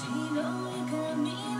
She know it